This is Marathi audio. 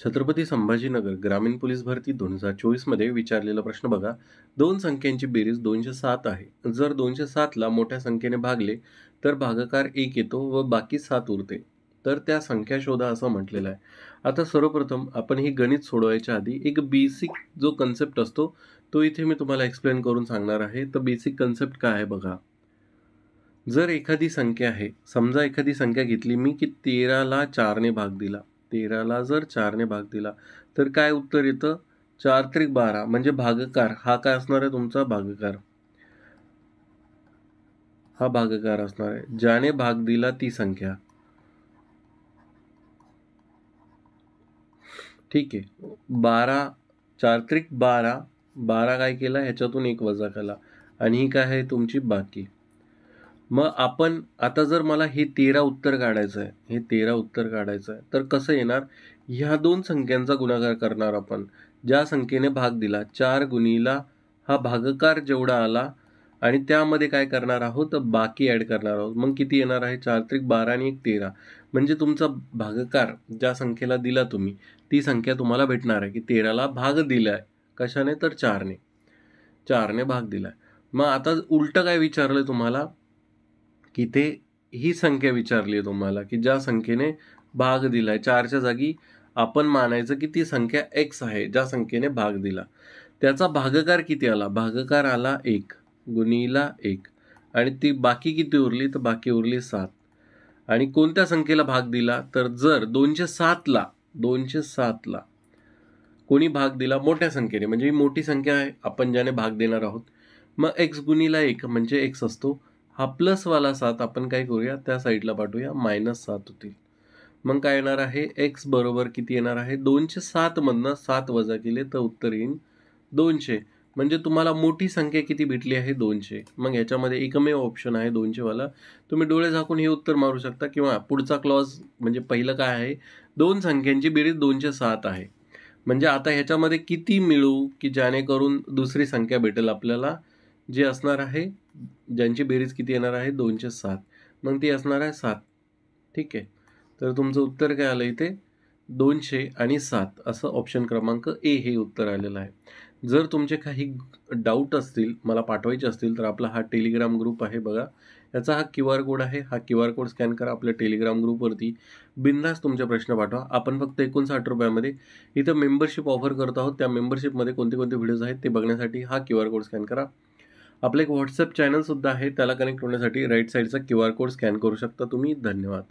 छत्रपती संभाजीनगर ग्रामीण पोलीस भरती दोन हजार चोवीसमध्ये विचारलेला प्रश्न बघा. दोन संख्यांची बेरीज दोनशे सात आहे. जर दोनशे सातला मोठ्या संख्येने भागले तर भागाकार एक येतो व बाकी सात उरते. तर त्या संख्या शोधा असं म्हटलेलं आहे. आता सर्वप्रथम आपण ही गणित सोडवायच्या आधी एक बेसिक जो कन्सेप्ट असतो तो इथे मी तुम्हाला एक्सप्लेन करून सांगणार आहे. तर बेसिक कन्सेप्ट काय आहे बघा. जर एखादी संख्या आहे समजा एखादी संख्या घेतली मी की तेराला चारने भाग दिला. तेराला जर चारने भाग दिला तर काय उत्तर येतं? चार त्रिक बारा म्हणजे भागकार. हा काय असणार आहे तुमचा? भागकार. हा भागकार असणार आहे. ज्याने भाग दिला ती संख्या. ठीक आहे. बारा चार त्रिक बारा बारा काय केला? ह्याच्यातून एक वजा केला. आणि ही काय आहे? तुमची बाकी. मग आपण आता जर मला हे तेरा उत्तर काढायचं आहे हे तेरा उत्तर काढायचं आहे तर कसं येणार? ह्या दोन संख्यांचा गुणाकार करणार आपण. ज्या संख्येने भाग दिला चार गुणीला हा भागकार जेवढा आला आणि त्यामध्ये काय करणार आहोत? बाकी ॲड करणार आहोत. मग किती येणार आहे? चार त्रिक बारा आणि एक तेरा. म्हणजे तुमचा भागकार ज्या संख्येला दिला तुम्ही ती संख्या तुम्हाला भेटणार आहे की तेराला भाग दिला आहे कशाने? तर चारने. चारने भाग दिला आहे मग आता उलटं काय विचारलं तुम्हाला? की ते ही संख्या विचारली आहे तुम्हाला की ज्या संख्येने भाग दिला आहे चारच्या जागी आपण मानायचं की ती संख्या एक्स आहे ज्या संख्येने भाग दिला. त्याचा भागकार किती आला? भागकार आला एक गुणीला एक. आणि ती बाकी किती उरली? तर बाकी उरली सात. आणि कोणत्या संख्येला भाग दिला? तर जर दोनशे सातला दोनशे सातला कोणी भाग दिला मोठ्या संख्येने म्हणजे ही मोठी संख्या आहे आपण ज्याने भाग देणार आहोत मग एक्स गुणीला एक म्हणजे एक्स असतो हा प्लसवाला सात आपण काय करूया? त्या साईडला पाठवूया. मायनस सात होतील. मग काय येणार आहे? एक्स बरोबर किती येणार आहे? दोनशे सातमधनं सात वजा केले तर उत्तर येईल दोनशे. म्हणजे तुम्हाला मोठी संख्या किती भेटली आहे? दोनशे. मग याच्यामध्ये एकमेव ऑप्शन आहे दोनशेवाला. तुम्ही डोळे झाकून हे उत्तर मारू शकता किंवा पुढचा क्लॉज म्हणजे पहिलं काय आहे? दोन संख्यांची बेरीज दोनशे सात आहे. म्हणजे आता ह्याच्यामध्ये किती मिळू की जेणेकरून दुसरी संख्या भेटेल आपल्याला? जे असणार आहे ज्यांची बेरीज किती येणार आहे? दोनशे सात. मग ती असणार आहे सात. ठीक आहे. तर तुमचं उत्तर काय आलं इथे? दोनशे आणि सात असं ऑप्शन क्रमांक ए हे उत्तर आलेलं आहे. जर तुमचे काही डाऊट असतील मला पाठवायचे असतील तर आपला हा टेलिग्राम ग्रुप आहे बघा. याचा हा क्यू आर कोड आहे. हा क्यू आर कोड स्कॅन करा आपल्या टेलिग्राम ग्रुपवरती बिंदास तुमचे प्रश्न पाठवा. आपण फक्त एकोणसाठ रुपयामध्ये इथं मेंबरशिप ऑफर करत आहोत. त्या मेंबरशिपमध्ये कोणते कोणते व्हिडिओज आहेत ते बघण्यासाठी हा क्यू आर कोड स्कॅन करा. आपलं एक व्हॉट्सअप चॅनलसुद्धा आहे त्याला कनेक्ट होण्यासाठी राईट साईडचा क्यू आर कोड स्कॅन करू शकता तुम्ही. धन्यवाद.